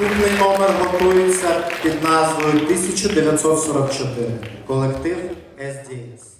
Наступний номер готується під назвою 1944. Колектив SDS.